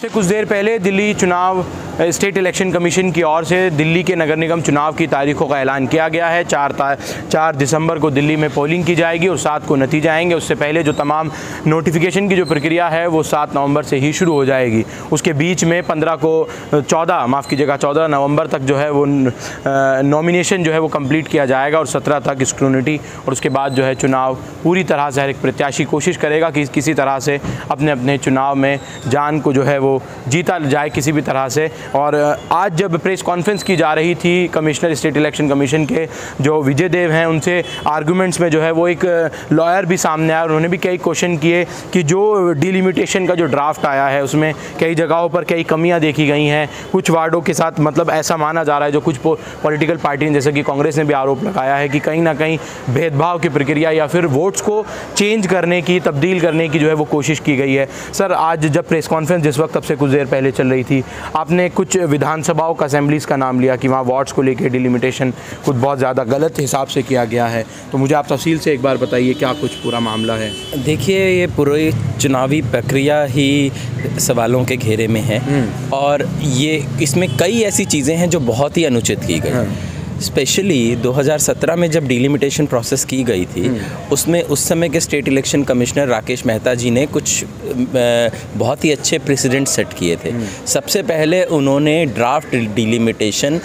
से कुछ देर पहले दिल्ली चुनाव स्टेट इलेक्शन कमीशन की ओर से दिल्ली के नगर निगम चुनाव की तारीखों का ऐलान किया गया है। चार चार दिसंबर को दिल्ली में पोलिंग की जाएगी और सात को नतीजे आएँगे। उससे पहले जो तमाम नोटिफिकेशन की जो प्रक्रिया है, वो सात नवंबर से ही शुरू हो जाएगी। उसके बीच में पंद्रह को, चौदह, माफ़ कीजिएगा, चौदह नवंबर तक जो है वो नॉमिनेशन जो है वो कंप्लीट किया जाएगा और सत्रह तक स्क्रूनिटी और उसके बाद जो है चुनाव पूरी तरह से हर एक प्रत्याशी कोशिश करेगा कि किसी तरह से अपने अपने चुनाव में जान को जो है वो जीता जाए किसी भी तरह से। और आज जब प्रेस कॉन्फ्रेंस की जा रही थी कमिश्नर, स्टेट इलेक्शन कमीशन के जो विजय देव हैं, उनसे आर्गूमेंट्स में जो है वो एक लॉयर भी सामने आया उन्होंने भी कई क्वेश्चन किए कि जो डिलिमिटेशन का जो ड्राफ्ट आया है, उसमें कई जगहों पर कई कमियाँ देखी गई हैं। कुछ वार्डों के साथ मतलब ऐसा माना जा रहा है, जो कुछ पॉलिटिकल पार्टी जैसे कि कांग्रेस ने भी आरोप लगाया है कि कहीं ना कहीं भेदभाव की प्रक्रिया या फिर वोट्स को चेंज करने की, तब्दील करने की जो है वो कोशिश की गई है। सर, आज जब प्रेस कॉन्फ्रेंस जिस वक्त अब से कुछ देर पहले चल रही थी, आपने कुछ विधानसभाओं का असेंबलीज़ का नाम लिया कि वहाँ वार्ड्स को लेकर डिलिमिटेशन कुछ बहुत ज़्यादा गलत हिसाब से किया गया है तो मुझे आप तफसील से एक बार बताइए क्या कुछ पूरा मामला है देखिए ये पूरी चुनावी प्रक्रिया ही सवालों के घेरे में है हम्म। और ये इसमें कई ऐसी चीज़ें हैं जो बहुत ही अनुचित की गई हाँ। स्पेशली 2017 में जब डिलिमिटेशन प्रोसेस की गई थी हम्म। उसमें उस समय के state election commissioner Rakesh Mehta ji ने कुछ बहुत ही अच्छे प्रेसिडेंट सेट किए थे हम्म। सबसे पहले उन्होंने ड्राफ्ट डिलिमिटेशन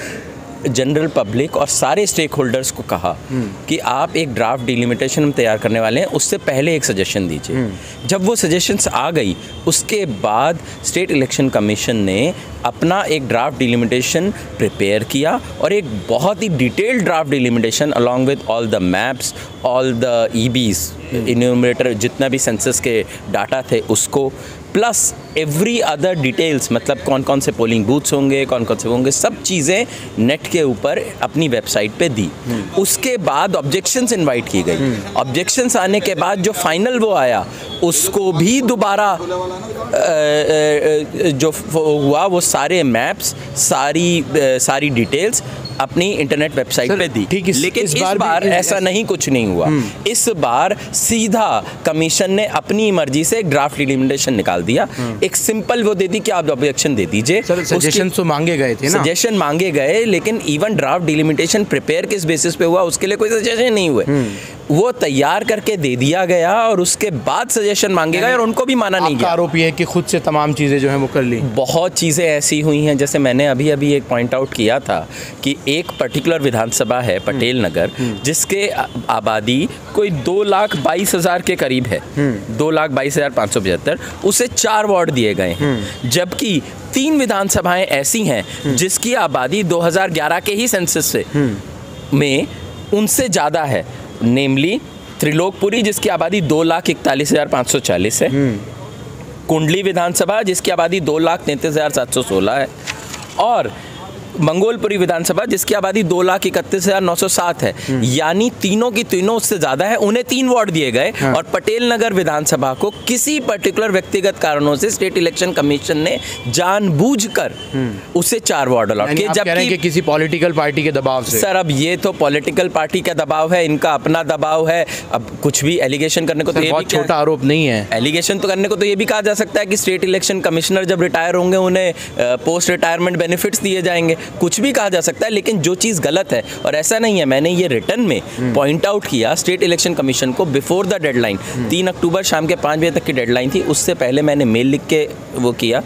जनरल पब्लिक और सारे स्टेक होल्डर्स को कहा हम्म। कि आप एक ड्राफ्ट डिलिमिटेशन हम तैयार करने वाले हैं उससे पहले एक सजेशन दीजिए। जब वो सजेशंस आ गई उसके बाद स्टेट इलेक्शन कमीशन ने अपना एक ड्राफ्ट डिलिमिटेशन प्रिपेयर किया और एक बहुत ही detailed draft delimitation along with all the maps all the E Bs enumerator जितना भी सेंसस के डाटा थे उसको प्लस एवरी अदर डिटेल्स मतलब कौन कौन से पोलिंग बूथ्स होंगे कौन कौन से होंगे सब चीज़ें नेट के ऊपर अपनी वेबसाइट पे दी हम्म। उसके बाद ऑब्जेक्शंस इनवाइट की गई ऑब्जेक्शंस हम्म। आने के बाद जो फाइनल वो आया उसको भी दोबारा जो हुआ वो सारे मैप्स सारी सारी डिटेल्स अपनी इंटरनेट वेबसाइट पे दी ठीक लेकिन इस बार, इस बार ऐसा नहीं कुछ नहीं हुआ हम्म। इस बार सीधा कमीशन ने अपनी मर्ज़ी से ड्राफ्ट रिकमेंडेशन निकाल दिया हम्म। एक सिंपल वो दे दी कि आप ऑब्जेक्शन दे दीजिए सजेशन तो मांगे गए थे सजेशन मांगे गए लेकिन इवन ड्राफ्ट डिलिमिटेशन प्रिपेयर किस बेसिस पे हुआ उसके लिए कोई सजेशन नहीं हुए हम्म। वो तैयार करके दे दिया गया और उसके बाद सजेशन मांगे गए और उनको भी माना नहीं गया। आरोप ये है कि खुद से तमाम चीज़ें जो है वो कर ली। बहुत चीज़ें ऐसी हुई हैं जैसे मैंने अभी अभी एक पॉइंट आउट किया था कि एक पर्टिकुलर विधानसभा है पटेल हम्म। नगर हम्म। जिसके आबादी कोई दो लाख बाईस हज़ार के करीब है। हम्म। दो लाख बाईस हज़ार पाँच सौ पचहत्तर उसे चार वार्ड दिए गए हैं। जबकि तीन विधानसभाएँ ऐसी हैं जिसकी आबादी 2011 के ही सेंसस से में उनसे ज़्यादा है। नेमली त्रिलोकपुरी जिसकी आबादी दो लाख इकतालीस हज़ार पाँच सौ चालीस है हम्म। कुंडली विधानसभा जिसकी आबादी दो लाख तैंतीस हज़ार सात सौ सोलह है और मंगोलपुरी विधानसभा जिसकी आबादी दो लाख इकतीस हज़ार नौ सौ सात है। यानी तीनों की तीनों उससे ज़्यादा है उन्हें तीन वार्ड दिए गए हाँ। और पटेल नगर विधानसभा को किसी पर्टिकुलर व्यक्तिगत कारणों से स्टेट इलेक्शन कमीशन ने जानबूझकर हम्म। उसे चार वार्ड अलॉट किए जबकि किसी पॉलिटिकल पार्टी के दबाव से सर अब ये तो पॉलिटिकल पार्टी का दबाव है इनका अपना दबाव है अब कुछ भी एलिगेशन करने को तो ये छोटा आरोप नहीं है एलिगेशन तो करने को तो ये भी कहा जा सकता है कि स्टेट इलेक्शन कमिश्नर जब रिटायर होंगे उन्हें पोस्ट रिटायरमेंट बेनिफिट्स दिए जाएँगे कुछ भी कहा जा सकता है लेकिन जो चीज़ गलत है और ऐसा नहीं है मैंने ये रिटर्न में पॉइंट आउट किया स्टेट इलेक्शन कमीशन को बिफोर द डेडलाइन तीन अक्टूबर शाम के पाँच बजे तक की डेडलाइन थी उससे पहले मैंने मेल लिख के वो किया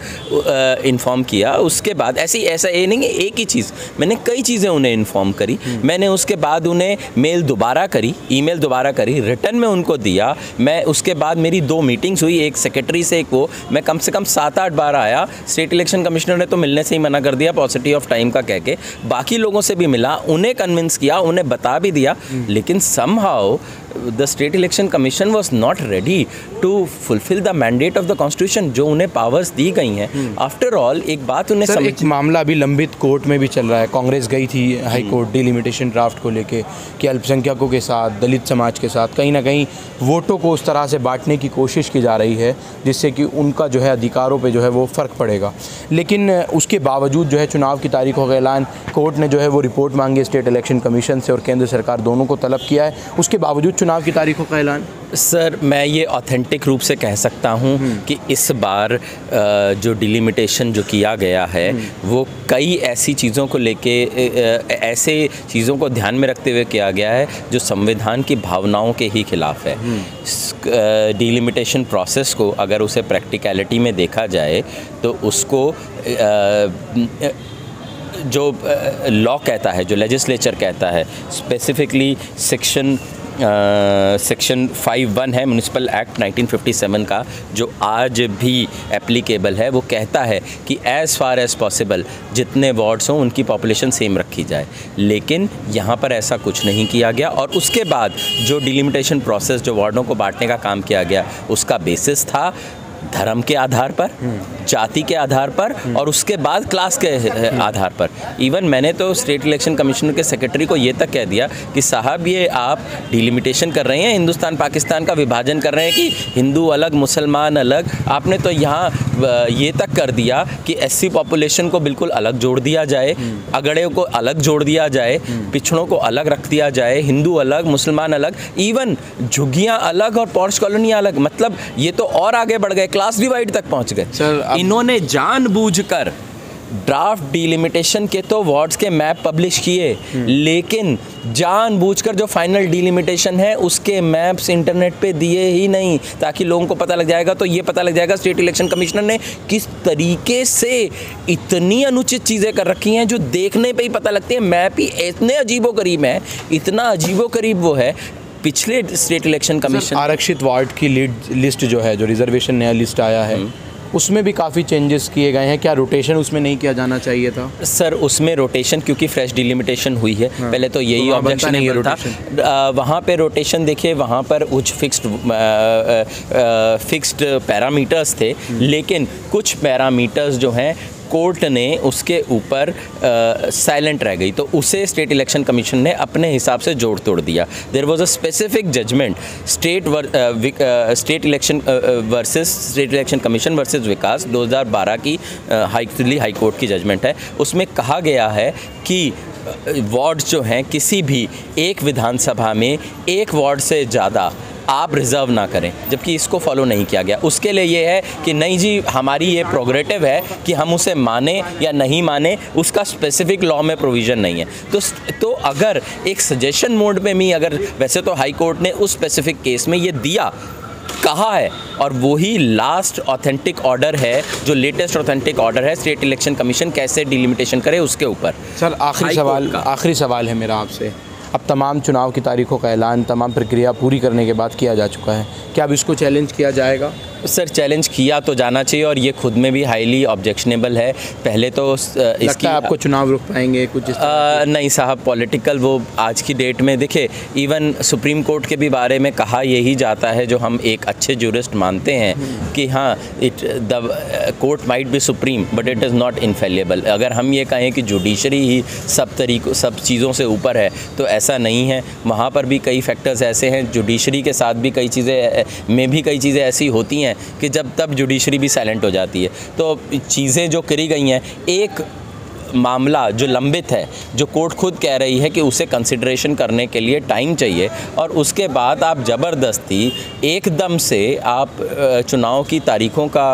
इन्फॉर्म किया उसके बाद ऐसी ऐसा ये नहीं एक ही चीज़ मैंने कई चीज़ें उन्हें इन्फॉर्म करी मैंने उसके बाद उन्हें मेल दोबारा करी ईमेल दोबारा करी रिटर्न में उनको दिया मैं उसके बाद मेरी दो मीटिंग्स हुई एक सेक्रेटरी से एक वो मैं कम से कम सात आठ बार आया स्टेट इलेक्शन कमिश्नर ने तो मिलने से ही मना कर दिया पॉजिटिव ऑफ़ टाइम का कह के बाकी लोगों से भी मिला उन्हें कन्विंस किया उन्हें बता भी दिया लेकिन some the state election commission was not ready to fulfil the mandate of the constitution जो उन्हें पावर्स दी गई हैं। After hmm. ऑल एक बात उन्हें समझ एक मामला अभी लंबित कोर्ट में भी चल रहा है। कांग्रेस गई थी हाई कोर्ट डिलिमिटेशन ड्राफ्ट को लेके कि अल्पसंख्यकों के साथ दलित समाज के साथ कहीं ना कहीं वोटों को उस तरह से बांटने की कोशिश की जा रही है जिससे कि उनका जो है अधिकारों पर जो है वो फ़र्क पड़ेगा। लेकिन उसके बावजूद जो है चुनाव की तारीखों का ऐलान कोर्ट ने जो है वो रिपोर्ट मांगी स्टेट इलेक्शन कमीशन से और केंद्र सरकार दोनों को तलब किया है। उसके बावजूद चुनाव की तारीखों का ऐलान? सर मैं ये ऑथेंटिक रूप से कह सकता हूँ कि इस बार जो डिलिमिटेशन जो किया गया है वो कई ऐसी चीज़ों को लेके ऐसे चीज़ों को ध्यान में रखते हुए किया गया है जो संविधान की भावनाओं के ही खिलाफ है। डिलिमिटेशन प्रोसेस को अगर उसे प्रैक्टिकलिटी में देखा जाए तो उसको जो लॉ कहता है जो लेजिस्लेचर कहता है specifically section section five one है म्यूनसिपल एक्ट 1957 का, जो आज भी एप्लीकेबल है, वो कहता है कि एज़ फार एज़ पॉसिबल जितने वार्ड्स हों, उनकी पॉपुलेशन सेम रखी जाए। लेकिन यहाँ पर ऐसा कुछ नहीं किया गया और उसके बाद जो डिलिमिटेशन प्रोसेस जो वार्डों को बांटने का काम किया गया, उसका बेसिस था। धर्म के आधार पर, जाति के आधार पर और उसके बाद क्लास के आधार पर। इवन मैंने तो स्टेट इलेक्शन कमिश्नर के सेक्रेटरी को ये तक कह दिया कि साहब, ये आप डिलिमिटेशन कर रहे हैं, हिंदुस्तान पाकिस्तान का विभाजन कर रहे हैं कि हिंदू अलग, मुसलमान अलग। आपने तो यहाँ ये तक कर दिया कि एससी पॉपुलेशन को बिल्कुल अलग जोड़ दिया जाए, अगड़े को अलग जोड़ दिया जाए, पिछड़ों को अलग रख दिया जाए, हिंदू अलग, मुसलमान अलग इवन झुग्गियाँ अलग और पॉर्श कॉलोनियाँ अलग। मतलब ये तो और आगे बढ़ गए क्लास डिवाइड तक पहुँच गए। सर, इन्होंने जानबूझकर ड्राफ्ट डिलिमिटेशन के तो वार्ड्स के मैप पब्लिश किए लेकिन जानबूझकर जो फाइनल डिलिमिटेशन है उसके मैप्स इंटरनेट पे दिए ही नहीं ताकि लोगों को पता लग जाएगा। तो ये पता लग जाएगा स्टेट इलेक्शन कमिश्नर ने किस तरीके से इतनी अनुचित चीज़ें कर रखी हैं जो देखने पे ही पता लगती है। मैप ही इतने अजीबो करीब है इतना अजीबो करीब वो है पिछले स्टेट इलेक्शन कमीशन आरक्षित वार्ड की लीड लिस्ट जो है जो रिजर्वेशन नया लिस्ट आया है उसमें भी काफ़ी चेंजेस किए गए हैं। क्या रोटेशन उसमें नहीं किया जाना चाहिए था? सर उसमें रोटेशन क्योंकि फ्रेश डिलिमिटेशन हुई है। हाँ। पहले तो यही तो वहाँ नहीं है था। वहाँ पे रोटेशन देखिए वहाँ पर कुछ फिक्स्ड फिक्स्ड पैरामीटर्स थे लेकिन कुछ पैरामीटर्स जो हैं कोर्ट ने उसके ऊपर साइलेंट रह गई। तो उसे स्टेट इलेक्शन कमीशन ने अपने हिसाब से जोड़ तोड़ दिया। There was a specific judgment state state election versus state election commission versus Vikas 2012 की हाई, दिल्ली हाई कोर्ट की जजमेंट है। उसमें कहा गया है कि वार्ड जो हैं, किसी भी एक विधानसभा में एक वार्ड से ज़्यादा आप रिज़र्व ना करें जबकि इसको फॉलो नहीं किया गया। उसके लिए ये है कि नहीं जी हमारी ये प्रोग्रेटिव है कि हम उसे माने या नहीं माने उसका स्पेसिफिक लॉ में प्रोविज़न नहीं है। तो तो अगर एक सजेशन मोड में भी अगर वैसे तो हाई कोर्ट ने उस स्पेसिफिक केस में ये दिया कहा है और वही लास्ट ऑथेंटिक ऑर्डर है जो लेटेस्ट ऑथेंटिक ऑर्डर है स्टेट इलेक्शन कमीशन कैसे डिलिमिटेशन करे उसके ऊपर। सर आखिरी सवाल। आखिरी सवाल है मेरा आपसे। अब तमाम चुनाव की तारीखों का ऐलान, तमाम प्रक्रिया पूरी करने के बाद किया जा चुका है। क्या अब इसको चैलेंज किया जाएगा? सर चैलेंज किया तो जाना चाहिए और ये खुद में भी हाईली ऑब्जेक्शनेबल है। पहले तो इसकी आपको चुनाव रुक पाएँगे कुछ अ, नहीं साहब पॉलिटिकल वो आज की डेट में देखिए इवन सुप्रीम कोर्ट के भी बारे में कहा यही जाता है जो हम एक अच्छे जूरिस्ट मानते हैं कि हाँ it the court might be supreme but it is not infallible अगर हम ये कहें कि जुडिशरी ही सब तरीकों सब चीज़ों से ऊपर है तो ऐसा नहीं है। वहाँ पर भी कई फैक्टर्स ऐसे हैं जुडिशरी के साथ भी कई चीज़ें में भी कई चीज़ें ऐसी होती हैं कि जब तब जुडिशरी भी साइलेंट हो जाती है। तो चीज़ें जो करी गई हैं, एक मामला जो लंबित है जो कोर्ट खुद कह रही है कि उसे कंसिडरेशन करने के लिए टाइम चाहिए और उसके बाद आप ज़बरदस्ती एकदम से आप चुनाव की तारीखों का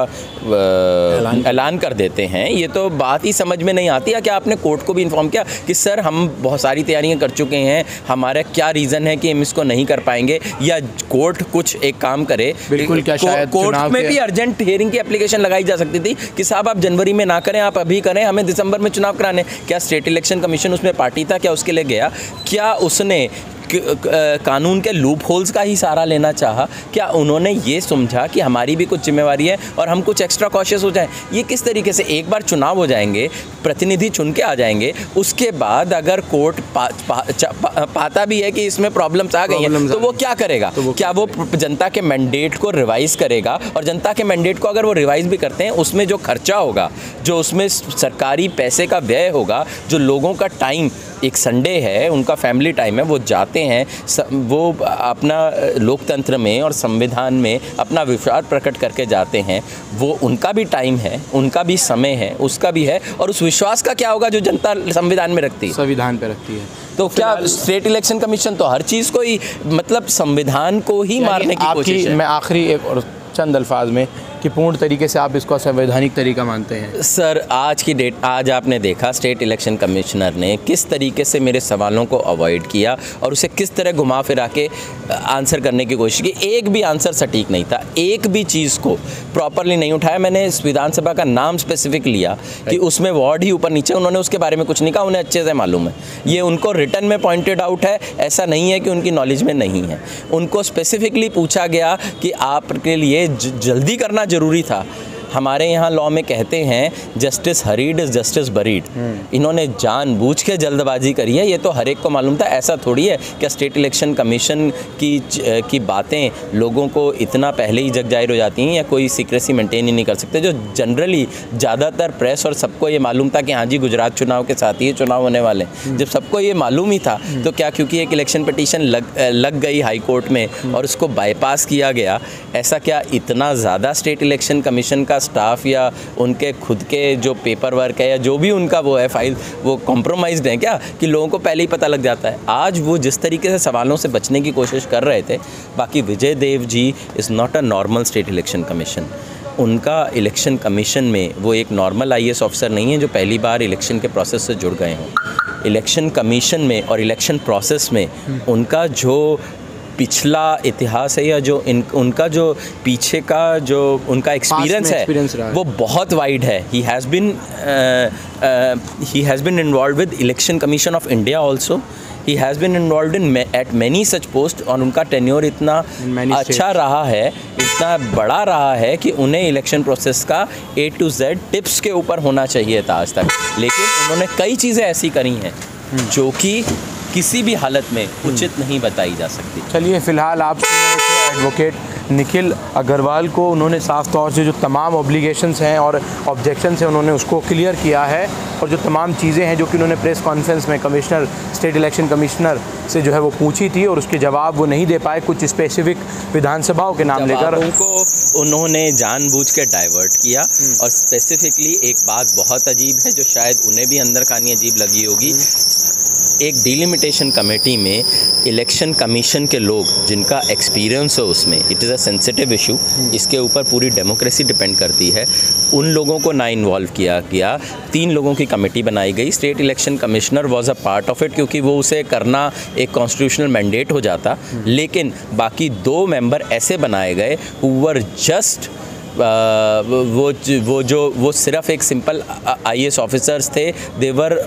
ऐलान कर देते हैं। ये तो बात ही समझ में नहीं आती। है कि आपने कोर्ट को भी इन्फॉर्म किया कि सर हम बहुत सारी तैयारियाँ कर चुके हैं हमारा क्या रीज़न है कि हम इसको नहीं कर पाएँगे? या कोर्ट कुछ एक काम करे बिल्कुल, क्या को- शायद कोर्ट में भी अर्जेंट हियरिंग की एप्लीकेशन लगाई जा सकती थी कि साहब आप जनवरी में ना करें आप अभी करें हमें दिसंबर में चुनाव कराने क्या स्टेट इलेक्शन कमीशन उसमें पार्टी था क्या उसके लिए गया क्या उसने कानून के लूप होल्स का ही सहारा लेना चाहा क्या उन्होंने ये समझा कि हमारी भी कुछ जिम्मेवारी है और हम कुछ एक्स्ट्रा कॉशियस हो जाएँ? ये किस तरीके से एक बार चुनाव हो जाएँगे प्रतिनिधि चुन के आ जाएँगे उसके बाद अगर कोर्ट पा, पा, पा, पाता भी है कि इसमें प्रॉब्लम्स आ गई हैं तो वो क्या करेगा? तो वो क्या वो जनता के मैंडेट को रिवाइज करेगा? और जनता के मैंडेट को अगर वो रिवाइज भी करते हैं उसमें जो खर्चा होगा जो उसमें सरकारी पैसे का व्यय होगा जो लोगों का टाइम एक संडे है उनका फैमिली टाइम है वो जाते हैं वो अपना लोकतंत्र में और संविधान में अपना विश्वास प्रकट करके जाते हैं। वो उनका भी टाइम है उनका भी समय है उसका भी है और उस विश्वास का क्या होगा जो जनता संविधान में रखती है? संविधान पर रखती है। तो क्या स्टेट इलेक्शन कमीशन तो हर चीज़ को ही मतलब संविधान को ही मारने की कोशिश है? मैं आखिरी एक और चंद अल्फाज में कि पूर्ण तरीके से आप इसको संवैधानिक तरीका मानते हैं? सर आज की डेट आज आपने देखा स्टेट इलेक्शन कमिश्नर ने किस तरीके से मेरे सवालों को अवॉइड किया और उसे किस तरह घुमा फिरा के आंसर करने की कोशिश की। एक भी आंसर सटीक नहीं था। एक भी चीज़ को प्रॉपरली नहीं उठाया। मैंने इस विधानसभा का नाम स्पेसिफिक लिया कि उसमें वार्ड ही ऊपर नीचे उन्होंने उसके बारे में कुछ नहीं कहा उन्हें अच्छे से मालूम है। ये उनको रिटर्न में पॉइंटेड आउट है। ऐसा नहीं है कि उनकी नॉलेज में नहीं है। उनको स्पेसिफिकली पूछा गया कि आपके लिए जल्दी करना ज़रूरी था। हमारे यहाँ लॉ में कहते हैं justice hurried is justice buried इन्होंने जानबूझ के जल्दबाजी करी है ये तो हर एक को मालूम था ऐसा थोड़ी है क्या स्टेट इलेक्शन कमीशन की की बातें लोगों को इतना पहले ही जग ज़ाहिर हो जाती हैं या कोई सीक्रेसी मेंटेन ही नहीं कर सकते जो जनरली ज़्यादातर प्रेस और सबको ये मालूम था कि हाँ जी गुजरात चुनाव के साथ ही चुनाव होने वाले हम्म। जब सबको ये मालूम ही था हम्म। तो क्या क्योंकि एक इलेक्शन पटिशन लग लग गई हाई कोर्ट में हम्म। और उसको बाईपास किया गया ऐसा क्या इतना ज़्यादा स्टेट इलेक्शन कमीशन का स्टाफ या उनके खुद के जो पेपर वर्क है या जो भी उनका वो है फ़ाइल वो कॉम्प्रोमाइज़ है क्या? कि लोगों को पहले ही पता लग जाता है। आज वो जिस तरीके से सवालों से बचने की कोशिश कर रहे थे बाकी Vijay Dev ji is not a normal state election commission उनका इलेक्शन कमीशन में वो एक नॉर्मल आई ऑफिसर नहीं है जो पहली बार इलेक्शन के प्रोसेस से जुड़ गए हों। इलेक्शन कमीशन में और इलेक्शन प्रोसेस में उनका जो पिछला इतिहास है या जो इन उनका जो पीछे का जो उनका एक्सपीरियंस है वो बहुत वाइड है। He has been he has been involve with election commission of India also he has been involve in at many such post और उनका टेन्योर इतना अच्छा रहा है इतना बड़ा रहा है कि उन्हें इलेक्शन प्रोसेस का ए टू जेड टिप्स के ऊपर होना चाहिए था आज तक। लेकिन उन्होंने कई चीज़ें ऐसी करी हैं हम्म। जो कि किसी भी हालत में उचित नहीं बताई जा सकती। चलिए फ़िलहाल आप एडवोकेट निखिल अग्रवाल को। उन्होंने साफ़ तौर से जो तमाम ऑब्लिगेशंस हैं और ऑब्जेक्शन हैं उन्होंने उसको क्लियर किया है। और जो तमाम चीज़ें हैं जो कि उन्होंने प्रेस कॉन्फ्रेंस में कमिश्नर स्टेट इलेक्शन कमिश्नर से जो है वो पूछी थी और उसके जवाब वो नहीं दे पाए कुछ स्पेसिफिक विधानसभाओं के नाम लेकर। उनको उन्होंने जानबूझ के डाइवर्ट किया। हम्म। और स्पेसिफिकली एक बात बहुत अजीब है जो शायद उन्हें भी अंदर कहानी अजीब लगी होगी। एक डिलिमिटेशन कमेटी में इलेक्शन कमीशन के लोग जिनका एक्सपीरियंस हो उसमें it is a sensitive issue इसके ऊपर पूरी डेमोक्रेसी डिपेंड करती है। उन लोगों को ना इन्वॉल्व किया गया तीन लोगों की कमेटी बनाई गई। State election commissioner was a part of it क्योंकि वो उसे करना एक कॉन्स्टिट्यूशनल मैंडेट हो जाता। लेकिन बाकी दो मेंबर ऐसे बनाए गए हु वर जस्ट वो वो जो वो सिर्फ़ एक सिंपल आईएएस ऑफिसर्स थे. They were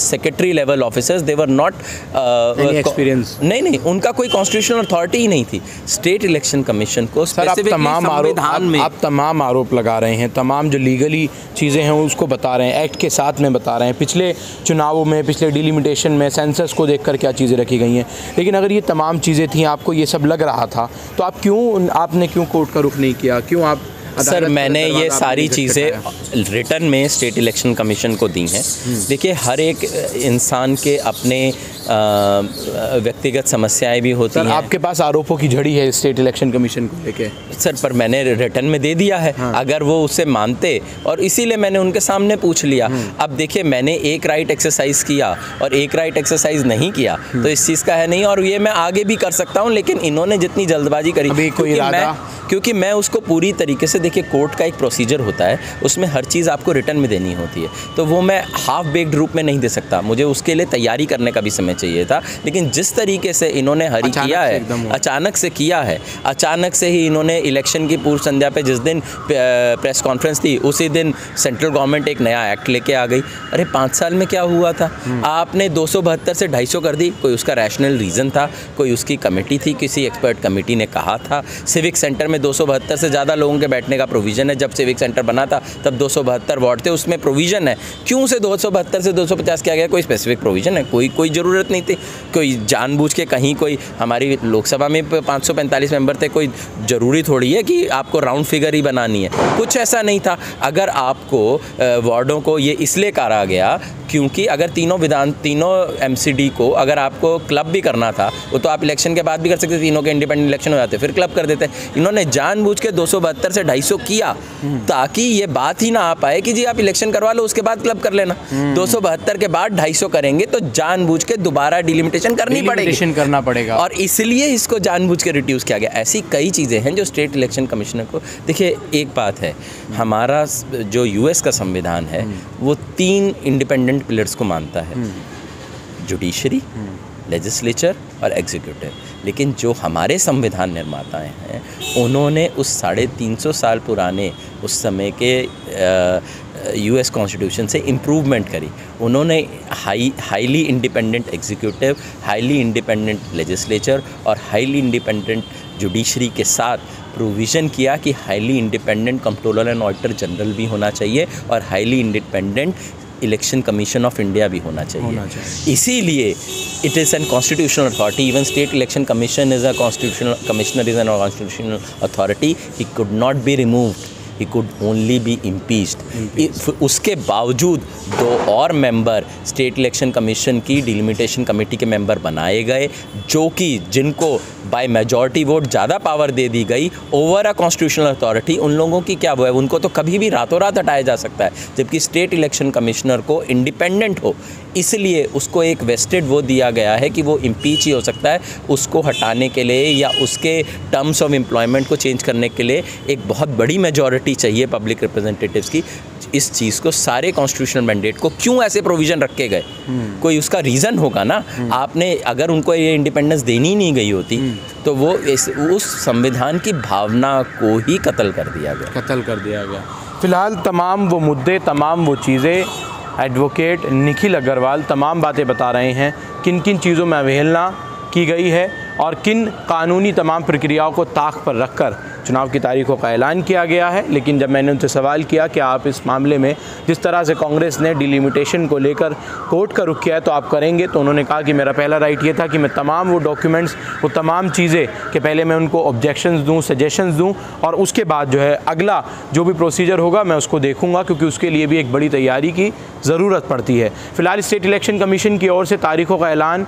secretary level officers they were not experience नहीं नहीं. उनका कोई कॉन्स्टिट्यूशनल अथॉरिटी ही नहीं थी. स्टेट इलेक्शन कमीशन को सर आप तमाम आरोप आप, आप तमाम आरोप लगा रहे हैं. तमाम जो लीगली चीज़ें हैं उसको बता रहे हैं. एक्ट के साथ में बता रहे हैं. पिछले चुनावों में पिछले डिलिमिटेशन में सेंसस को देखकर क्या चीज़ें रखी गई हैं? लेकिन अगर ये तमाम चीज़ें थी आपको ये सब लग रहा था तो आप क्यों आपने क्यों कोर्ट का रुख नहीं किया? क्यों सर मैंने ये सारी चीज़ें रिटर्न में स्टेट इलेक्शन कमीशन को दी हैं। देखिए हर एक इंसान के अपने व्यक्तिगत समस्याएँ भी होती हैं। आपके पास आरोपों की झड़ी है स्टेट इलेक्शन कमीशन को लेके? सर पर मैंने रिटर्न में दे दिया है। हाँ। अगर वो उसे मानते और इसीलिए मैंने उनके सामने पूछ लिया। हम्म। अब देखिए मैंने एक राइट एक्सरसाइज किया और एक राइट एक्सरसाइज नहीं किया हम्म। तो इस चीज़ का है नहीं और ये मैं आगे भी कर सकता हूँ लेकिन इन्होंने जितनी जल्दबाजी करी कोई मैं क्योंकि मैं उसको पूरी तरीके से देखिए कोर्ट का एक प्रोसीजर होता है उसमें हर चीज़ आपको रिटर्न में देनी होती है। तो वो मैं हाफ़ बेक्ड रूप में नहीं दे सकता। मुझे उसके लिए तैयारी करने का भी समय चाहिए था। लेकिन जिस तरीके से इन्होंने हरी किया है अचानक से किया है अचानक से ही इन्होंने इलेक्शन की पूर्व संध्या पे जिस दिन प्रेस कॉन्फ्रेंस थी उसी दिन सेंट्रल गवर्नमेंट एक नया एक्ट लेके आ गई। अरे पाँच साल में क्या हुआ था? हम्म। आपने दो सौ बहत्तर से ढाई कर दी कोई उसका रैशनल रीज़न था कोई उसकी कमेटी थी किसी एक्सपर्ट कमेटी ने कहा था। सिविक सेंटर में दो सौ बहत्तर से ज़्यादा लोगों के बैठने का प्रोविज़न है। जब सिविक सेंटर बना था तब दो वार्ड थे उसमें प्रोविज़न है। क्यों से दो सौ बहत्तर से दो सौ पचास किया गया? कोई स्पेसिफिक प्रोविज़न है कोई कोई ज़रूरत नहीं थे। कोई जानबूझ के कहीं कोई हमारी लोकसभा में 545 मेंबर थे, कोई ज़रूरी थोड़ी है कि आपको राउंड फिगर ही बनानी है। कुछ ऐसा नहीं था। अगर आपको वार्डों को ये इसलिए कारा गया क्योंकि अगर तीनों विधान तीनों एमसीडी को अगर आपको क्लब भी करना था वो तो आप इलेक्शन के बाद भी कर सकते तीनों के इंडिपेंडेंट इलेक्शन हो जाते फिर क्लब कर देते। इन्होंने जानबूझ के दो सौ बहत्तर से 250 किया ताकि ये बात ही ना आ पाए कि जी आप इलेक्शन करवा लो उसके बाद क्लब कर लेना। दो सौ बहत्तर के बाद 250 करेंगे तो जानबूझ के दोबारा डिलिमिटेशन करनी पड़ेगी। करना पड़ेगा। और इसलिए इसको जानबूझ के रिड्यूस किया गया। ऐसी कई चीज़ें हैं जो स्टेट इलेक्शन कमिश्नर को देखिए एक बात है हमारा जो यूएस का संविधान है वो तीन इंडिपेंडेंट पिलर्स को मानता है। जुडिशरी लेजिस्लेचर और एग्जीक्यूटिव लेकिन जो हमारे संविधान निर्माताएँ हैं उन्होंने उस साढ़े तीन सौ साल पुराने उस समय के यूएस कॉन्स्टिट्यूशन से इम्प्रूवमेंट करी। उन्होंने high highly independent executive highly independent legislature और हाईली इंडिपेंडेंट जुडिशरी के साथ प्रोविज़न किया कि highly independent controller and auditor general भी होना चाहिए और highly independent election commission of India भी होना चाहिए, चाहिए। इसीलिए it is an constitutional authority even state election commission is a constitutional commissioner is an constitutional authority he could not be removed he could only be impeached उसके बावजूद दो और member state election commission की delimitation committee के member बनाए गए जो कि जिनको बाय मेजॉरिटी वोट ज़्यादा पावर दे दी गई ओवर अ कॉन्स्टिट्यूशनल अथॉरिटी उन लोगों की क्या वो है उनको तो कभी भी रातों रात हटाया जा सकता है जबकि स्टेट इलेक्शन कमिश्नर को इंडिपेंडेंट हो इसलिए उसको एक वेस्टेड वो दिया गया है कि वो इम्पीच ही हो सकता है उसको हटाने के लिए या उसके टर्म्स ऑफ़ एम्प्लॉयमेंट को चेंज करने के लिए एक बहुत बड़ी मेजॉरिटी चाहिए पब्लिक रिप्रेजेंटेटिव्स की इस चीज़ को सारे कॉन्स्टिट्यूशनल मैंडेट को क्यों ऐसे प्रोविज़न रखे गए? कोई उसका रीज़न होगा ना? आपने अगर उनको ये इंडिपेंडेंस देनी ही नहीं गई होती तो वो इस उस संविधान की भावना को ही कत्ल कर दिया गया। कत्ल कर दिया गया। फ़िलहाल तमाम वो मुद्दे तमाम वो चीज़ें एडवोकेट निखिल अग्रवाल तमाम बातें बता रहे हैं किन किन चीज़ों में अवहेलना की गई है और किन कानूनी तमाम प्रक्रियाओं को ताक पर रखकर चुनाव की तारीखों का ऐलान किया गया है। लेकिन जब मैंने उनसे सवाल किया कि आप इस मामले में जिस तरह से कांग्रेस ने डिलिमिटेशन को लेकर कोर्ट का रुख किया है तो आप करेंगे? तो उन्होंने कहा कि मेरा पहला राइट ये था कि मैं तमाम वो डॉक्यूमेंट्स, वो तमाम चीज़ें कि पहले मैं उनको ऑब्जेक्शंस दूँ, सजेशंस दूँ और उसके बाद जो है अगला जो भी प्रोसीजर होगा मैं उसको देखूँगा, क्योंकि उसके लिए भी एक बड़ी तैयारी की ज़रूरत पड़ती है। फ़िलहाल स्टेट इलेक्शन कमीशन की ओर से तारीखों का ऐलान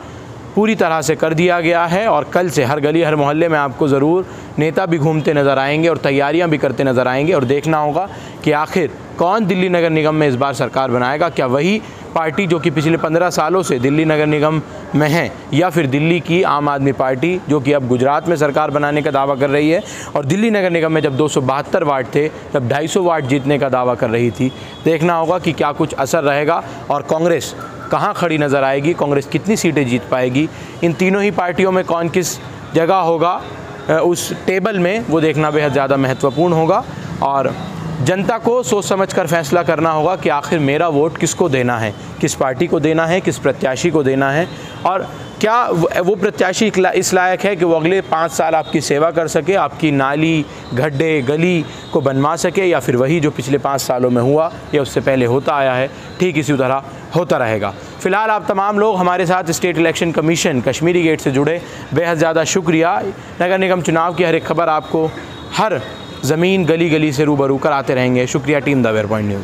पूरी तरह से कर दिया गया है और कल से हर गली, हर मोहल्ले में आपको ज़रूर नेता भी घूमते नज़र आएँगे और तैयारियाँ भी करते नज़र आएँगे और देखना होगा कि आखिर कौन दिल्ली नगर निगम में इस बार सरकार बनाएगा। क्या वही पार्टी जो कि पिछले पंद्रह सालों से दिल्ली नगर निगम में है, या फिर दिल्ली की आम आदमी पार्टी जो कि अब गुजरात में सरकार बनाने का दावा कर रही है, और दिल्ली नगर निगम में जब दो वार्ड थे, तब 250 वार्ड जीतने का दावा कर रही थी। देखना होगा कि क्या कुछ असर रहेगा, और कांग्रेस कहाँ खड़ी नज़र आएगी, कांग्रेस कितनी सीटें जीत पाएगी, इन तीनों ही पार्टियों में कौन किस जगह होगा उस टेबल में वो देखना बेहद ज़्यादा महत्वपूर्ण होगा, और जनता को सोच समझ कर फैसला करना होगा कि आखिर मेरा वोट किसको देना है, किस पार्टी को देना है, किस प्रत्याशी को देना है। और क्या वो प्रत्याशी इस लायक है कि वो अगले पाँच साल आपकी सेवा कर सके, आपकी नाली, गड्ढे, गली को बनवा सके या फिर वही जो पिछले पाँच सालों में हुआ, या उससे पहले होता आया है, ठीक इसी तरह होता रहेगा। फ़िलहाल आप तमाम लोग हमारे साथ state election commission Kashmiri gate से जुड़े। बेहद ज़्यादा शुक्रिया। नगर निगम चुनाव की हर एक खबर आपको हर ज़मीन गली गली से रूबरू कराते रहेंगे। शुक्रिया team the where point news.